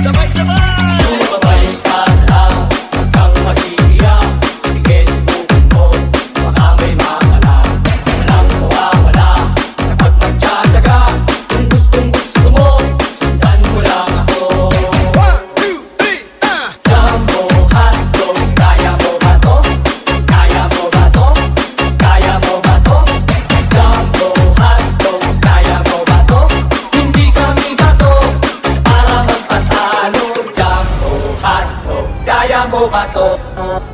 Jamaica. I am Obato.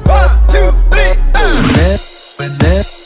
One, two, three, uh.